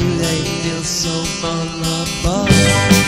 do they feel so vulnerable?